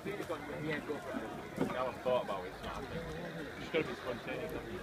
if he'd have gone, I've thought about it, it's not got to be spontaneous.